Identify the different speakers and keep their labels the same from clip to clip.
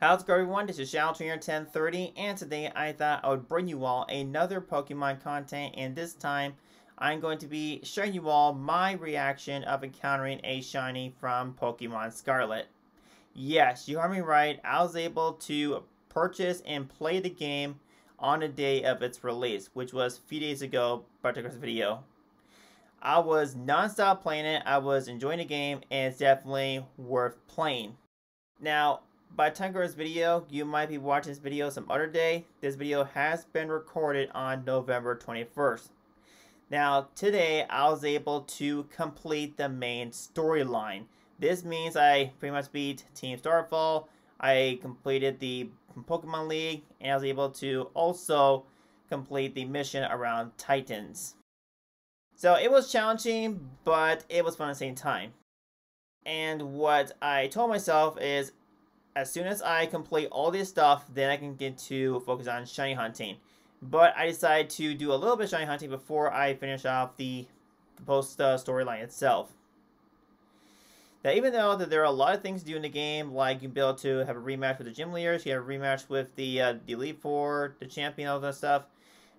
Speaker 1: How's it going everyone? This is Shadow Trainer 1030 and today I thought I would bring you all another Pokemon content and this time I'm going to be showing you all my reaction of encountering a shiny from Pokemon Scarlet. Yes, you heard me right, I was able to purchase and play the game on the day of its release, which was a few days ago, but took this video. I was non-stop playing it, I was enjoying the game, and it's definitely worth playing. Now, by the time this video, you might be watching this video some other day. This video has been recorded on November 21st. Now, today I was able to complete the main storyline. This means I pretty much beat Team Starfall. I completed the Pokemon League, and I was able to also complete the mission around Titans. So it was challenging, but it was fun at the same time. And what I told myself is as soon as I complete all this stuff, then I can get to focus on shiny hunting. But I decided to do a little bit of shiny hunting before I finish off the, the post uh, storyline itself. Now, even though that there are a lot of things to do in the game, like you can be able to have a rematch with the gym leaders, you have a rematch with the, uh, the Elite Four, the champion, all that stuff.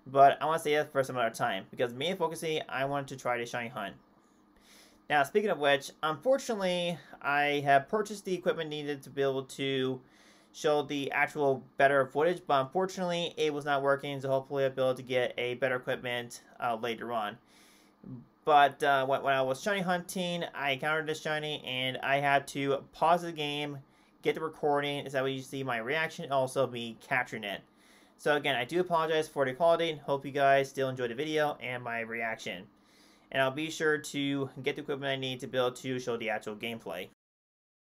Speaker 1: But I want to say that for some other time, because main focusing, I wanted to try to shiny hunt. Now, speaking of which, unfortunately, I have purchased the equipment needed to be able to show the actual better footage, but unfortunately, it was not working, so hopefully I'll be able to get a better equipment uh, later on. But uh, when, when I was shiny hunting, I encountered this shiny, and I had to pause the game, get the recording, is that way you see my reaction, and also me capturing it. So again, I do apologize for the quality, and hope you guys still enjoyed the video and my reaction and I'll be sure to get the equipment I need to able to show the actual gameplay.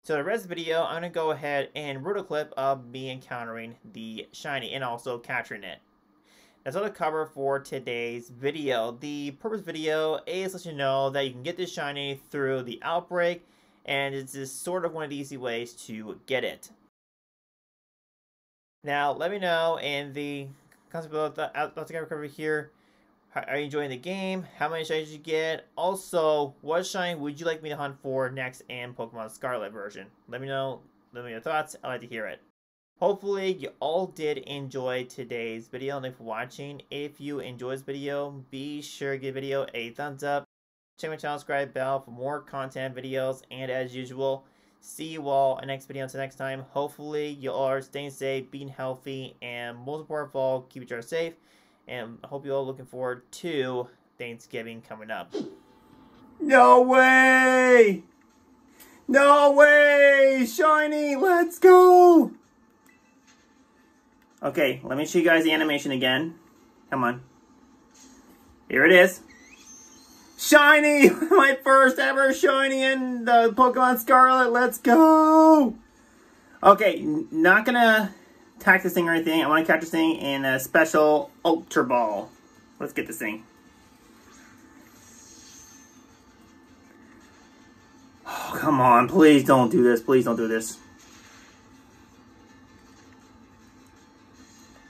Speaker 1: So the rest of the video, I'm going to go ahead and root a clip of me encountering the shiny and also capturing it. That's all the cover for today's video. The purpose video is let you know that you can get this shiny through the outbreak and it's just sort of one of the easy ways to get it. Now, let me know in the comments concept of the, the cover here are you enjoying the game? How many shinies did you get? Also, what shine would you like me to hunt for next in Pokemon Scarlet version? Let me know. Let me know your thoughts. I'd like to hear it. Hopefully, you all did enjoy today's video. Thanks for watching. If you enjoyed this video, be sure to give video a thumbs up. Check my channel, subscribe bell for more content videos. And as usual, see you all in the next video until next time. Hopefully, you all are staying safe, being healthy, and most important of all, keep each other safe. And I hope you're all looking forward to Thanksgiving coming up.
Speaker 2: No way! No way! Shiny, let's go!
Speaker 1: Okay, let me show you guys the animation again. Come on. Here it is.
Speaker 2: Shiny! My first ever shiny in the Pokemon Scarlet. Let's go!
Speaker 1: Okay, not gonna attack this thing or anything. I want to catch this thing in a special Ultra Ball. Let's get this thing. Oh, come on. Please don't do this. Please don't do this.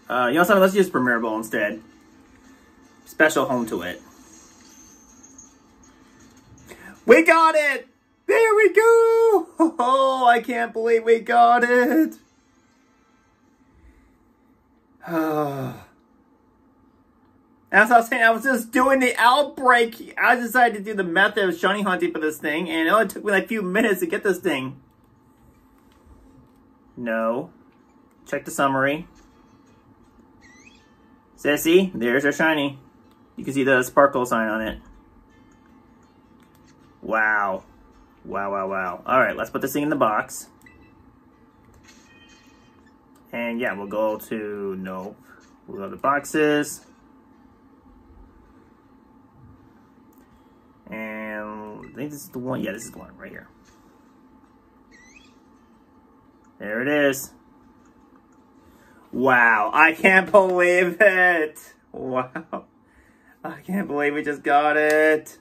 Speaker 1: Uh, you know something? Let's use Premier Ball instead. Special home to it.
Speaker 2: We got it! There we go! Oh, I can't believe we got it! As I was saying, I was just doing the outbreak. I decided to do the method of shiny hunting for this thing, and it only took me like a few minutes to get this thing.
Speaker 1: No. Check the summary. Sissy, there's our shiny. You can see the sparkle sign on it. Wow. Wow, wow, wow. All right, let's put this thing in the box. And yeah, we'll go to, no, we'll go to boxes. And I think this is the one, yeah, this is the one right here. There it is. Wow, I can't believe it. Wow. I can't believe we just got it.